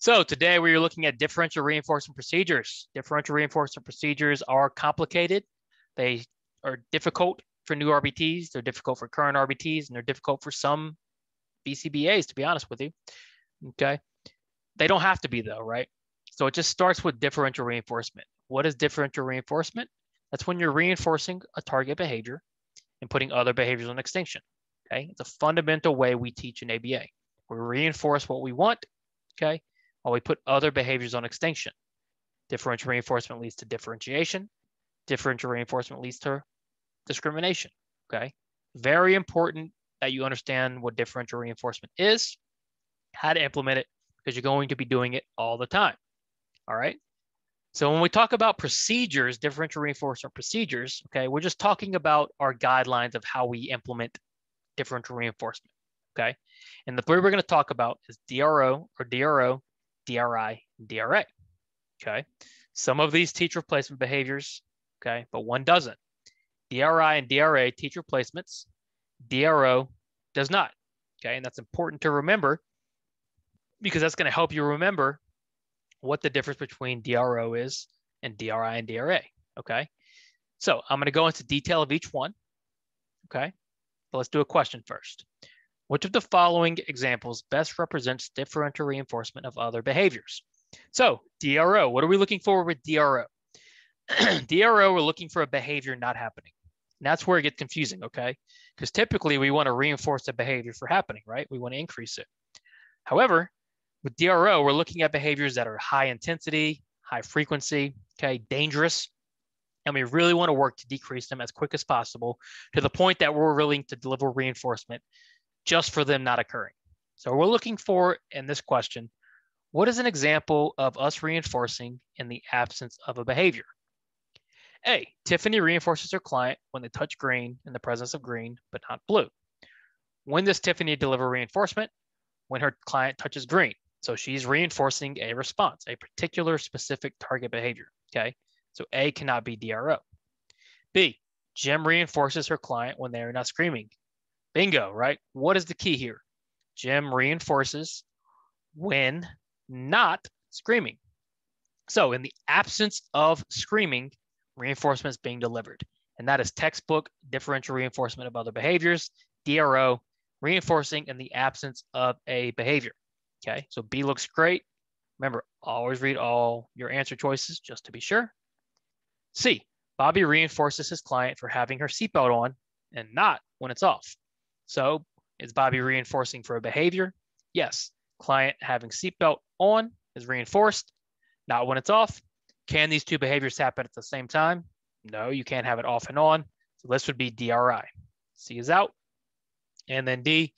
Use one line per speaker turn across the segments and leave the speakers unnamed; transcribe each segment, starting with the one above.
So today we are looking at differential reinforcement procedures. Differential reinforcement procedures are complicated. They are difficult for new RBTs. They're difficult for current RBTs, and they're difficult for some BCBAs, to be honest with you. Okay. They don't have to be though, right? So it just starts with differential reinforcement. What is differential reinforcement? That's when you're reinforcing a target behavior and putting other behaviors on extinction. Okay. It's a fundamental way we teach in ABA. We reinforce what we want, okay, while we put other behaviors on extinction. Differential reinforcement leads to differentiation. Differential reinforcement leads to discrimination. Okay. Very important that you understand what differential reinforcement is, how to implement it, because you're going to be doing it all the time. All right. So when we talk about procedures, differential reinforcement procedures, okay, we're just talking about our guidelines of how we implement differential reinforcement. Okay. And the three we're going to talk about is DRO or DRO, DRI, and DRA. Okay. Some of these teach replacement behaviors, okay, but one doesn't. DRI and DRA teach replacements. DRO does not. Okay. And that's important to remember because that's going to help you remember what the difference between DRO is and DRI and DRA. Okay. So I'm going to go into detail of each one. Okay. But let's do a question first. Which of the following examples best represents differential reinforcement of other behaviors? So DRO, what are we looking for with DRO? DRO, we're looking for a behavior not happening. And that's where it gets confusing, okay? Because typically we want to reinforce the behavior for happening, right? We want to increase it. However, with DRO, we're looking at behaviors that are high intensity, high frequency, okay, dangerous. And we really want to work to decrease them as quick as possible to the point that we're willing to deliver reinforcement just for them not occurring. So we're looking for in this question, what is an example of us reinforcing in the absence of a behavior? A, Tiffany reinforces her client when they touch green in the presence of green, but not blue. When does Tiffany deliver reinforcement? When her client touches green. So she's reinforcing a response, a particular specific target behavior. Okay. So A cannot be DRO. B, Jim reinforces her client when they are not screaming. Bingo, right? What is the key here? Jim reinforces when not screaming. So in the absence of screaming, reinforcement is being delivered. And that is textbook differential reinforcement of other behaviors, DRO, reinforcing in the absence of a behavior. Okay, so B looks great. Remember, always read all your answer choices just to be sure. C, Bobby reinforces his client for having her seatbelt on and not when it's off. So is Bobby reinforcing for a behavior? Yes. Client having seatbelt on is reinforced, not when it's off. Can these two behaviors happen at the same time? No, you can't have it off and on. So this would be DRI. C is out. And then D,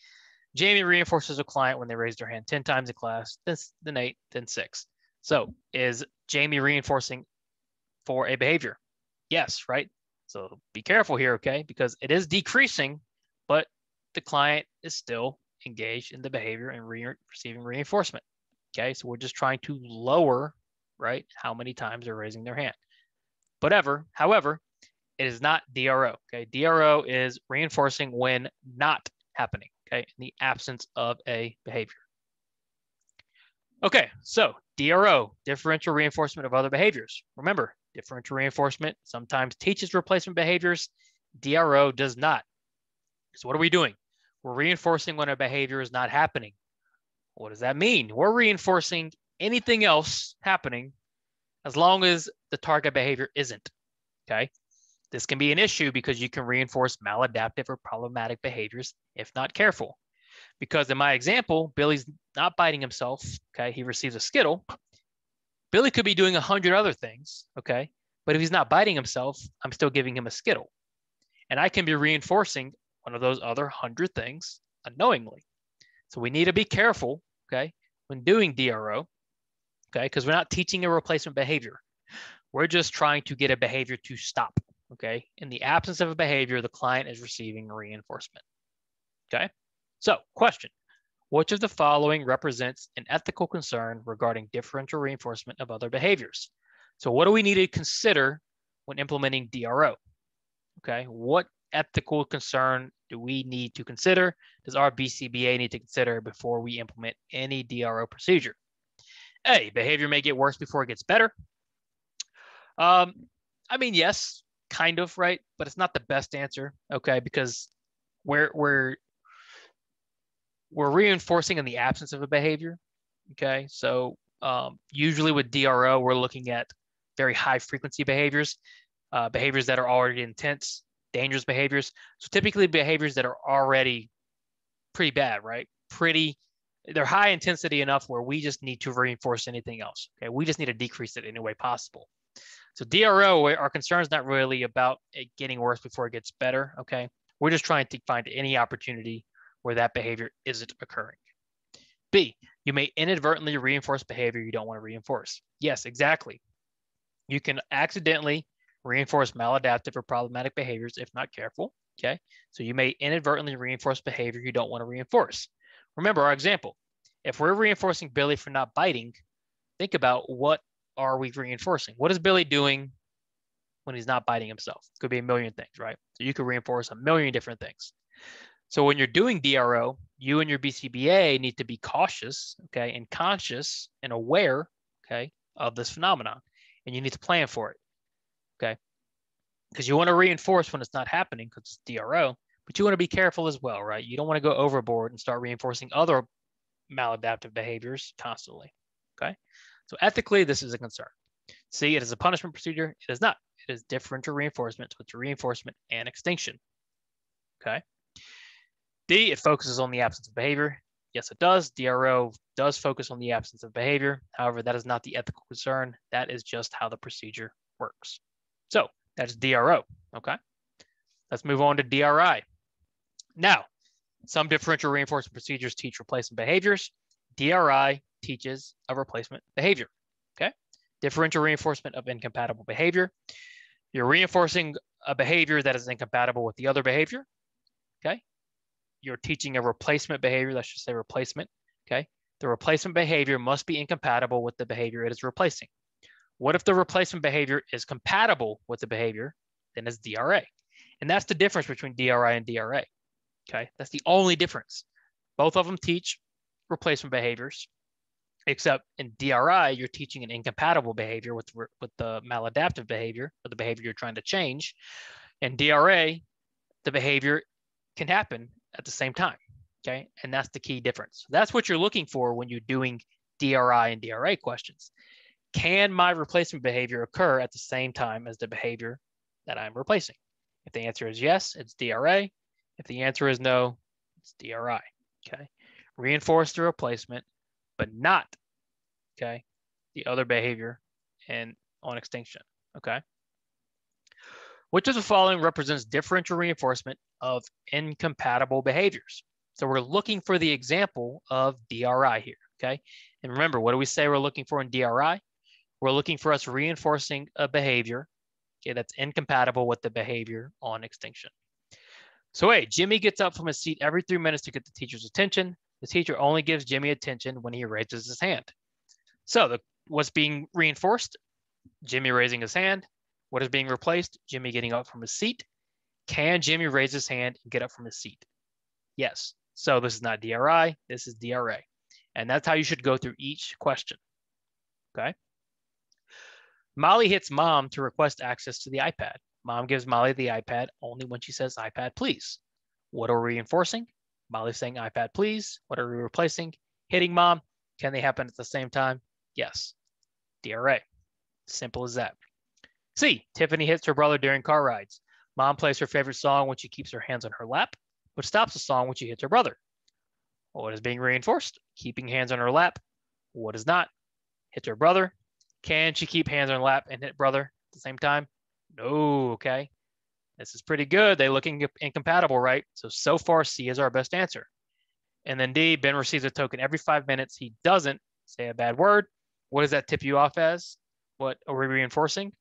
Jamie reinforces a client when they raise their hand 10 times in class, then, then eight, then six. So is Jamie reinforcing for a behavior? Yes, right? So be careful here, okay? Because it is decreasing, but the client is still engaged in the behavior and re receiving reinforcement. Okay, so we're just trying to lower, right, how many times they're raising their hand. But ever, however, it is not DRO. Okay, DRO is reinforcing when not happening okay, in the absence of a behavior. Okay, so DRO, differential reinforcement of other behaviors. Remember, differential reinforcement sometimes teaches replacement behaviors. DRO does not. So what are we doing? We're reinforcing when a behavior is not happening. What does that mean? We're reinforcing anything else happening as long as the target behavior isn't. Okay. This can be an issue because you can reinforce maladaptive or problematic behaviors if not careful. Because in my example, Billy's not biting himself. Okay. He receives a Skittle. Billy could be doing a hundred other things. Okay. But if he's not biting himself, I'm still giving him a Skittle. And I can be reinforcing one of those other hundred things unknowingly. So we need to be careful. Okay. When doing DRO. Okay. Because we're not teaching a replacement behavior. We're just trying to get a behavior to stop. Okay. In the absence of a behavior, the client is receiving reinforcement. Okay. So, question Which of the following represents an ethical concern regarding differential reinforcement of other behaviors? So, what do we need to consider when implementing DRO? Okay. What ethical concern do we need to consider? Does our BCBA need to consider before we implement any DRO procedure? A, behavior may get worse before it gets better. Um, I mean, yes, kind of, right? But it's not the best answer, okay? Because we're we're we're reinforcing in the absence of a behavior. Okay, so um, usually with DRO, we're looking at very high frequency behaviors, uh, behaviors that are already intense, dangerous behaviors. So typically behaviors that are already pretty bad, right? Pretty, they're high intensity enough where we just need to reinforce anything else. Okay, we just need to decrease it any way possible. So DRO, our concern is not really about it getting worse before it gets better. Okay, we're just trying to find any opportunity where that behavior isn't occurring. B, you may inadvertently reinforce behavior you don't want to reinforce. Yes, exactly. You can accidentally reinforce maladaptive or problematic behaviors if not careful. Okay, so you may inadvertently reinforce behavior you don't want to reinforce. Remember our example. If we're reinforcing Billy for not biting, think about what are we reinforcing? What is Billy doing when he's not biting himself? Could be a million things, right? So you could reinforce a million different things. So when you're doing DRO, you and your BCBA need to be cautious, okay, and conscious and aware, okay, of this phenomenon, and you need to plan for it, okay, because you want to reinforce when it's not happening because it's DRO, but you want to be careful as well, right? You don't want to go overboard and start reinforcing other maladaptive behaviors constantly, okay? So ethically, this is a concern. See, it is a punishment procedure. It is not. It is differential reinforcement. So it's reinforcement and extinction. Okay. D, it focuses on the absence of behavior. Yes, it does. DRO does focus on the absence of behavior. However, that is not the ethical concern. That is just how the procedure works. So that's DRO. Okay. Let's move on to DRI. Now, some differential reinforcement procedures teach replacement behaviors. DRI teaches a replacement behavior. Okay. Differential reinforcement of incompatible behavior. You're reinforcing a behavior that is incompatible with the other behavior. Okay you're teaching a replacement behavior, let's just say replacement, okay? The replacement behavior must be incompatible with the behavior it is replacing. What if the replacement behavior is compatible with the behavior? Then it's DRA. And that's the difference between DRI and DRA, okay? That's the only difference. Both of them teach replacement behaviors, except in DRI, you're teaching an incompatible behavior with, with the maladaptive behavior or the behavior you're trying to change. In DRA, the behavior can happen at the same time. Okay. And that's the key difference. That's what you're looking for when you're doing DRI and DRA questions. Can my replacement behavior occur at the same time as the behavior that I'm replacing? If the answer is yes, it's DRA. If the answer is no, it's DRI. Okay. Reinforce the replacement, but not, okay, the other behavior and on extinction. Okay. Which of the following represents differential reinforcement of incompatible behaviors? So we're looking for the example of DRI here, okay? And remember, what do we say we're looking for in DRI? We're looking for us reinforcing a behavior, okay, that's incompatible with the behavior on extinction. So hey, Jimmy gets up from his seat every three minutes to get the teacher's attention. The teacher only gives Jimmy attention when he raises his hand. So the, what's being reinforced? Jimmy raising his hand. What is being replaced? Jimmy getting up from his seat. Can Jimmy raise his hand and get up from his seat? Yes. So this is not DRI, this is DRA. And that's how you should go through each question. Okay. Molly hits mom to request access to the iPad. Mom gives Molly the iPad only when she says iPad, please. What are we reinforcing? Molly saying iPad, please. What are we replacing? Hitting mom. Can they happen at the same time? Yes. DRA. Simple as that. C. Tiffany hits her brother during car rides. Mom plays her favorite song when she keeps her hands on her lap, but stops the song when she hits her brother. What is being reinforced? Keeping hands on her lap. What is not? Hits her brother. Can she keep hands on lap and hit brother at the same time? No, okay. This is pretty good. They look in- incompatible, right? So, so far, C is our best answer. And then D, Ben receives a token every five minutes. He doesn't say a bad word. What does that tip you off as? What are we reinforcing?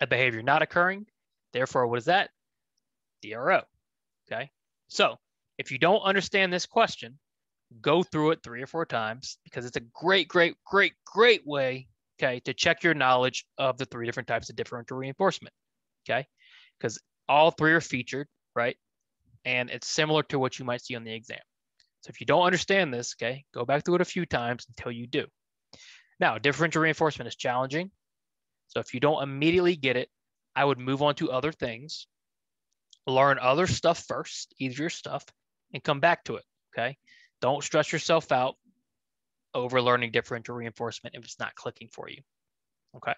a behavior not occurring. Therefore, what is that? DRO. Okay. So if you don't understand this question, go through it three or four times because it's a great, great, great, great way, okay, to check your knowledge of the three different types of differential reinforcement. Okay. Because all three are featured, right? And it's similar to what you might see on the exam. So if you don't understand this, okay, go back through it a few times until you do. Now, differential reinforcement is challenging. So if you don't immediately get it, I would move on to other things, learn other stuff first, easier stuff, and come back to it. Okay. Don't stress yourself out over learning differential reinforcement if it's not clicking for you. Okay.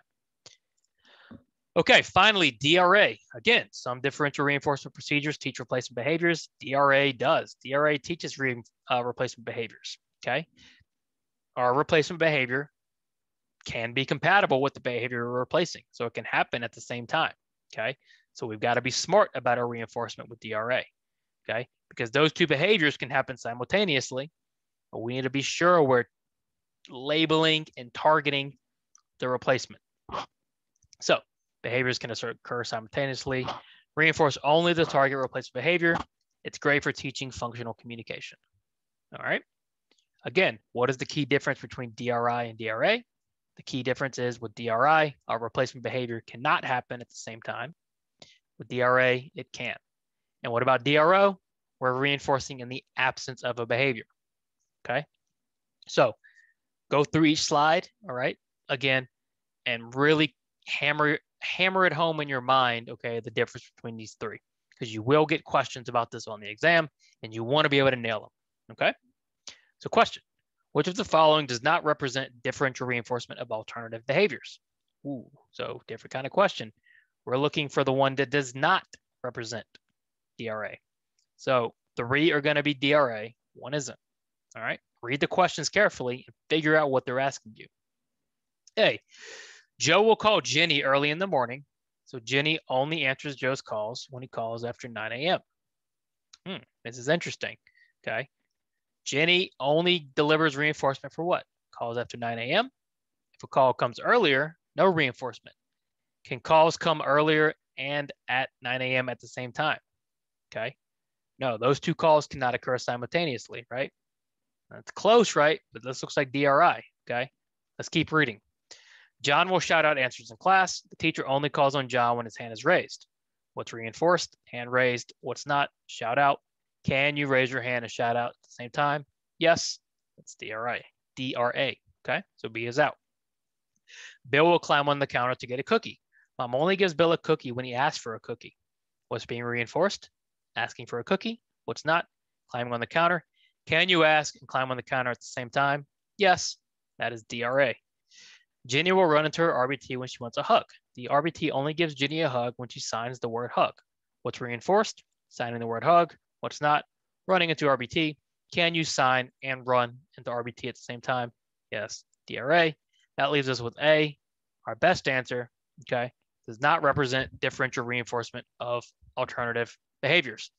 Okay, finally, DRA. Again, some differential reinforcement procedures teach replacement behaviors. DRA does. DRA teaches re, uh, replacement behaviors. Okay. Our replacement behavior can be compatible with the behavior we're replacing. So it can happen at the same time. Okay. So we've got to be smart about our reinforcement with DRA. Okay. Because those two behaviors can happen simultaneously, but we need to be sure we're labeling and targeting the replacement. So behaviors can occur simultaneously. Reinforce only the target replacement behavior. It's great for teaching functional communication. All right. Again, what is the key difference between DRI and DRA? The key difference is with DRI, our replacement behavior cannot happen at the same time. With DRA, it can. And what about DRO? We're reinforcing in the absence of a behavior. Okay. So go through each slide, all right, again, and really hammer hammer it home in your mind, okay, the difference between these three, because you will get questions about this on the exam and you want to be able to nail them, okay? So question, which of the following does not represent differential reinforcement of alternative behaviors? Ooh, so different kind of question. We're looking for the one that does not represent DRA. So three are gonna be DRA, one isn't, all right? Read the questions carefully and figure out what they're asking you. A, Joe will call Jenny early in the morning. So Jenny only answers Joe's calls when he calls after 9 a.m. Hmm, this is interesting. Okay. Jenny only delivers reinforcement for what? Calls after 9 a.m. If a call comes earlier, no reinforcement. Can calls come earlier and at 9 a.m. at the same time? Okay. No, those two calls cannot occur simultaneously, right? That's close, right? But this looks like DRI. Okay. Let's keep reading. John will shout out answers in class. The teacher only calls on John when his hand is raised. What's reinforced? Hand raised. What's not? Shout out. Can you raise your hand and shout out at the same time? Yes, that's DRA. DRA. Okay, so B is out. Bill will climb on the counter to get a cookie. Mom only gives Bill a cookie when he asks for a cookie. What's being reinforced? Asking for a cookie. What's not? Climbing on the counter. Can you ask and climb on the counter at the same time? Yes, that is DRA. Jenny will run into her RBT when she wants a hug. The RBT only gives Jenny a hug when she signs the word hug. What's reinforced? Signing the word hug. What's not? Running into RBT. Can you sign and run into RBT at the same time? Yes, DRA. That leaves us with A, our best answer, okay, does not represent differential reinforcement of alternative behaviors.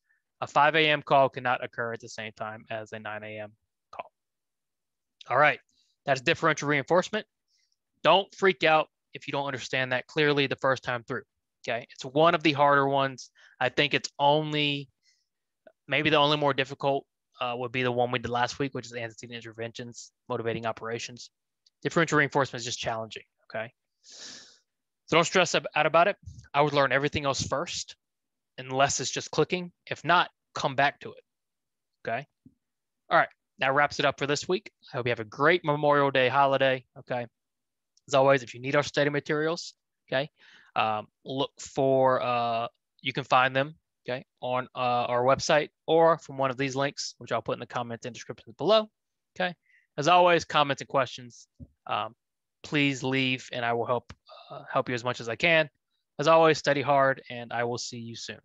A 5 a.m. call cannot occur at the same time as a 9 a.m. call. All right, that's differential reinforcement. Don't freak out if you don't understand that clearly the first time through. Okay. It's one of the harder ones. I think it's only, maybe the only more difficult uh, would be the one we did last week, which is antecedent interventions, motivating operations. Differential reinforcement is just challenging. Okay. So don't stress out about it. I would learn everything else first, unless it's just clicking. If not, come back to it. Okay. All right. That wraps it up for this week. I hope you have a great Memorial Day holiday. Okay. As always, if you need our study materials, okay, um, look for, uh, you can find them, okay, on uh, our website or from one of these links, which I'll put in the comments and descriptions below, okay. As always, comments and questions, um, please leave and I will help uh, help you as much as I can. As always, study hard and I will see you soon.